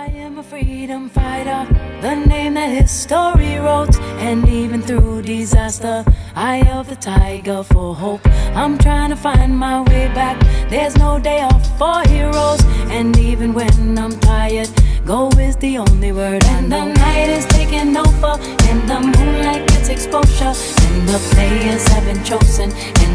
I am a freedom fighter, the name that history wrote. And even through disaster, I of the tiger for hope. I'm trying to find my way back. There's no day off for heroes. And even when I'm tired, go is the only word. And the night is taking over, and the moonlight gets exposure. And the players have been chosen,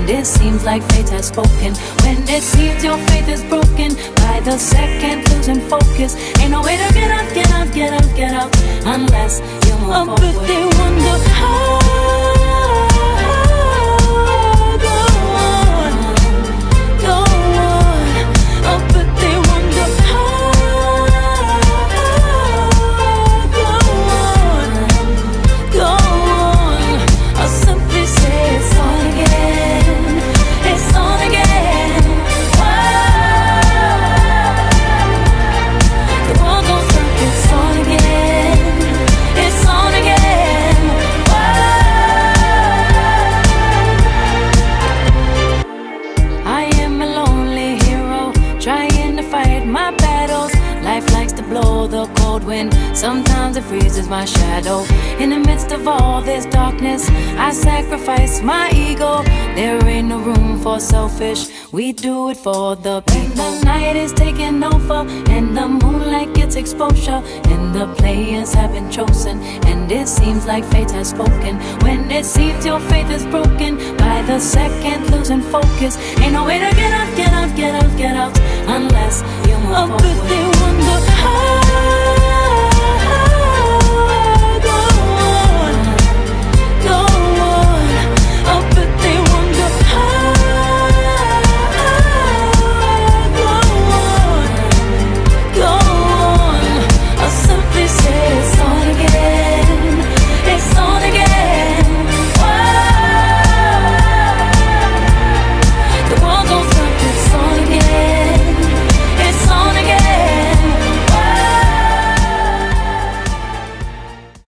it seems like fate has spoken. When it seems your faith is broken, by the second losing focus. Ain't no way to get out, get out, get out, get out, unless you move forward. Blow the cold wind, sometimes it freezes my shadow. In the midst of all this darkness, I sacrifice my ego. There ain't no room for selfish, we do it for the people. The night is taking over, and the moonlight gets exposure. And the players have been chosen, and it seems like fate has spoken. When it seems your faith is broken, by the second losing focus. Ain't no way to get out, get out, get out, get out, unless you move bet forward.